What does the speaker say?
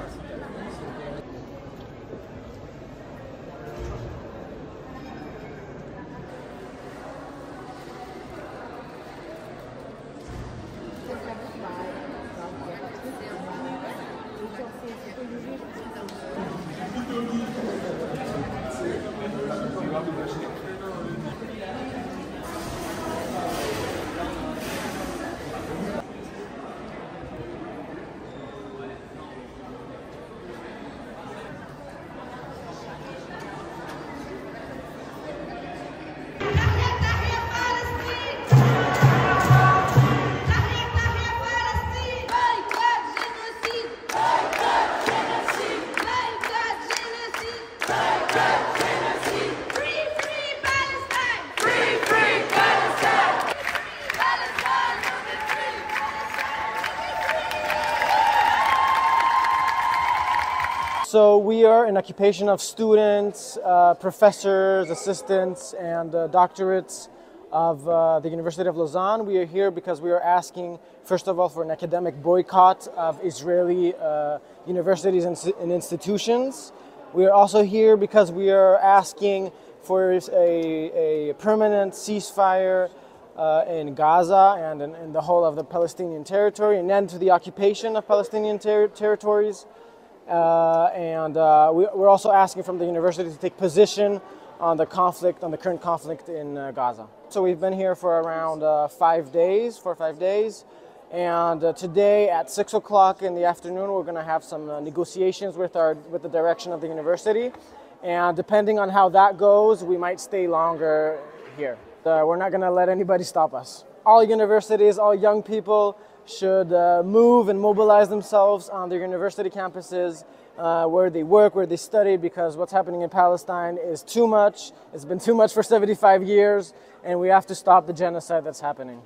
Christmas. So we are an occupation of students, uh, professors, assistants, and uh, doctorates of uh, the University of Lausanne. We are here because we are asking, first of all, for an academic boycott of Israeli uh, universities and, and institutions. We are also here because we are asking for a, a permanent ceasefire uh, in Gaza and in, in the whole of the Palestinian territory, an end to the occupation of Palestinian ter- territories. Uh, and uh, we, we're also asking from the university to take position on the conflict, on the current conflict in uh, Gaza. So we've been here for around five days, four or five days. And uh, today at six o'clock in the afternoon, we're going to have some uh, negotiations with our with the direction of the university. And depending on how that goes, we might stay longer here. Uh, we're not going to let anybody stop us. All universities, all young people should uh, move and mobilize themselves on their university campuses uh, where they work, where they study, because what's happening in Palestine is too much. It's been too much for 75 years, and we have to stop the genocide that's happening.